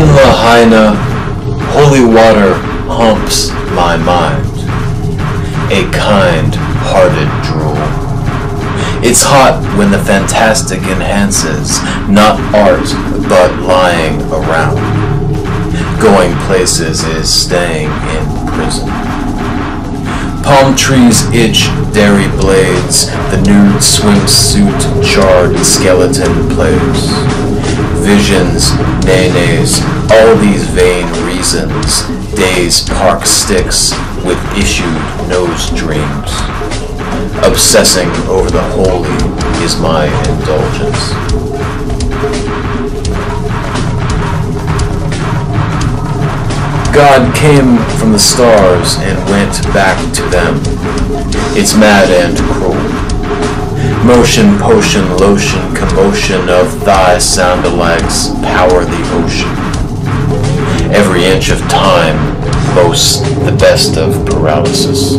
vagina, holy water humps my mind. A kind-hearted drool. It's hot when the fantastic enhances, not art, but lying around. Going places is staying in prison. Palm trees itch dairy blades, the nude swimsuit charred skeleton plays. Visions, nay-nays, all these vain reasons, days park sticks with issued nose dreams. Obsessing over the holy is my indulgence. God came from the stars and went back to them. It's mad and. Motion, potion, lotion, commotion of thy sound alikes power the ocean. Every inch of time boasts the best of paralysis.